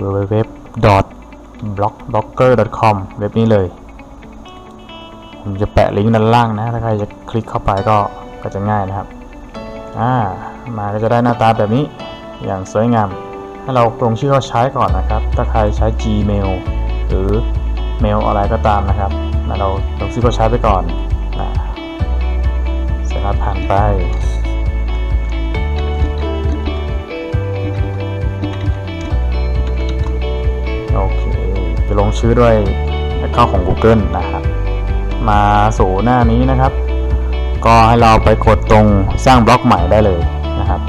www blockblocker.com เว็บนี้เลย ผมจะแปะลิงก์ด้านล่างนะ ถ้าใครจะคลิกเข้าไปก็ก็จะง่ายนะครับ อ่า มาก็จะได้หน้าตาแบบนี้ อย่างสวยงาม ให้เราลงชื่อเขาใช้ก่อนนะครับ ถ้าใครใช้ Gmail หรือเมลอะไรก็ตามนะครับมาเราลงชื่อเขาใช้ไปก่อนนะเสร็จแล้วผ่านไป จะลงชื่อด้วยเข้าของ Google นะครับ มาสู่หน้านี้นะครับ ก็ให้เราไปกดตรงสร้างบล็อกใหม่ได้เลยนะครับ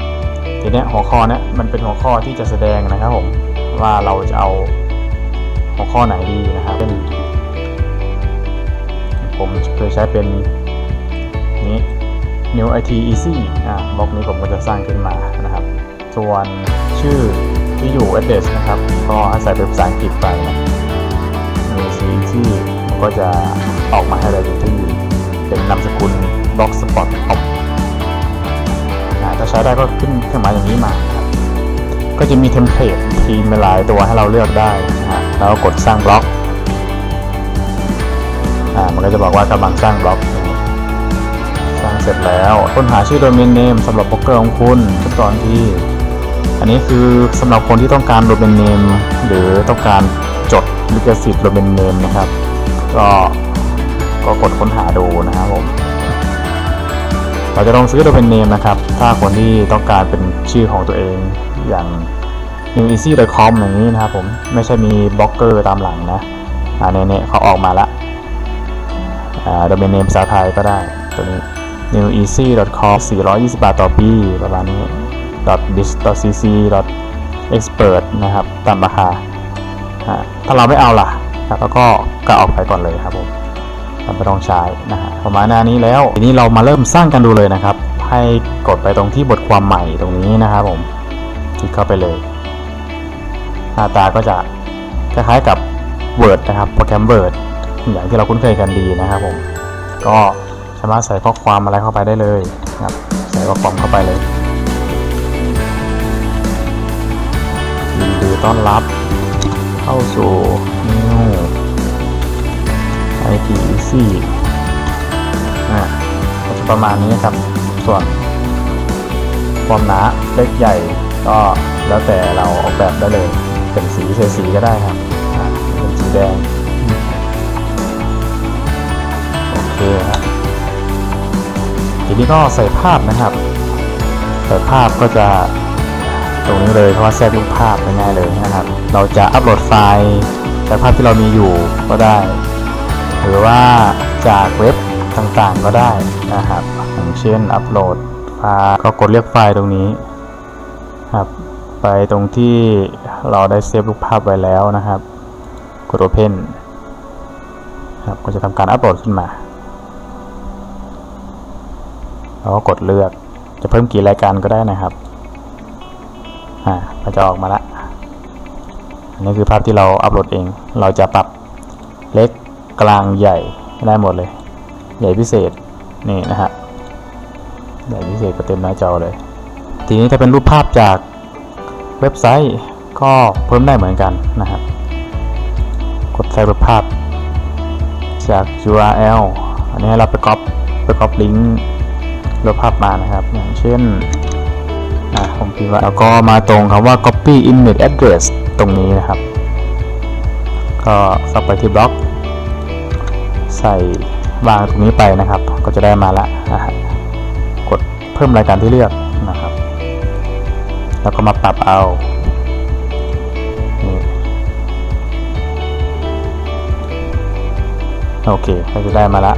ทีนี้หัวข้อเนี้ยมันเป็นหัวข้อที่จะแสดงนะครับผมว่าเราจะเอาหัวข้อไหนดีนะครับเป็นผมเคยใช้เป็นนี้ new it easy อ่าบล็อกนี้ผมก็จะสร้างขึ้นมานะครับ ส่วนชื่อที่อยู่ address นะครับ ก็ใส่เป็นภาษาอังกฤษไปนะ new it easy มันก็จะออกมาให้เราดูที่เป็นนามสกุล blogspot.com อ่าถ้าใช้ได้ก็ขึ้นขึ้นมาอย่างนี้มาครับก็จะมี template theme หลายตัวให้เราเลือกได้นะฮะแล้วกดสร้างบล็อกอ่ามันก็จะบอกว่ากำลังสร้างบล็อกสร้างเสร็จแล้วค้นหาชื่อ domain name สำหรับบล็อกเกอร์ของคุณขั้นตอนที่ อันนี้คือสำหรับคนที่ต้องการ domain name หรือต้องการ ลิขสิทธิ์ domain name นะครับ ก็ก็กดค้นหาดูนะครับผมเราจะลองซื้อ domain name นะครับ ถ้าคนที่ต้องการเป็นชื่อของตัวเองอย่าง neweasy.com อย่างนี้นะครับผมไม่ใช่มีบล็อกเกอร์ตามหลังนะอ่าเนี่ยเขาออกมาละอ่าโดเมนเนมภาษาไทยก็ได้ตัวนี้ neweasy.com 420 บาทต่อปีประมาณนี้ .biz .cc .expert นะครับ ตามราคา ถ้าเราไม่เอาล่ะครับแล้วก็กะออกไปก่อนเลยครับผมเราไม่ต้องใช้นะฮะประมาณหน้านี้แล้วทีนี้เรามาเริ่มสร้างกันดูเลยนะครับ ให้กดไปตรงที่บทความใหม่ตรงนี้นะครับผมคลิกเข้าไปเลย หน้าตาก็จะคล้ายๆกับ Word นะครับโปรแกรม Word อย่างที่เราคุ้นเคยกันดีนะครับผมก็สามารถใส่ข้อความอะไรเข้าไปได้เลยนะครับใส่ข้อความเข้าไปเลยยินดีต้อนรับ เข้าสู่ New IT Easy อะก็จะประมาณนี้ครับ ส่วนความหนาเล็กใหญ่ก็แล้วแต่เราออกแบบได้เลย เป็นสีเฉดสีก็ได้ครับ เป็นสีแดง โอเคครับ ทีนี้ก็ใส่ภาพนะครับ ใส่ภาพก็จะ ตรงนี้เลยเพราะว่าแทรกรูปภาพง่ายๆเลยนะครับ เราจะอัปโหลดไฟล์จากภาพที่เรามีอยู่ก็ได้ หรือว่าจากเว็บต่างๆก็ได้นะครับ อย่างเช่นอัปโหลดไฟล์ก็กดเลือกไฟล์ตรงนี้ครับไปตรงที่เราได้เซฟรูปภาพไว้แล้วนะครับ กด Open ครับก็จะทำการอัปโหลดขึ้นมาแล้วก็กดเลือกจะเพิ่มกี่รายการก็ได้นะครับ อ่าก็จะออกมาละอันนี้คือภาพที่เราอัปโหลดเอง เราจะปรับเล็กกลางใหญ่ได้หมดเลย ใหญ่พิเศษนี่นะฮะใหญ่พิเศษก็เต็มหน้าจอเลย ทีนี้ถ้าเป็นรูปภาพจากเว็บไซต์ก็เพิ่มได้เหมือนกันนะครับกดใส่รูปภาพจาก URL อันนี้ให้เราไปก๊อปไปก๊อปลิงก์รูปภาพมานะครับ อย่างเช่น ผมพิมพ์ว่าแล้วก็มาตรงคำว่า copy image address ตรงนี้นะครับ ก็สับไปที่บล็อก ใส่วางตรงนี้ไปนะครับ ก็จะได้มาละนะกดเพิ่มรายการที่เลือกนะครับ แล้วก็มาปรับเอาโอเคก็จะได้มาละ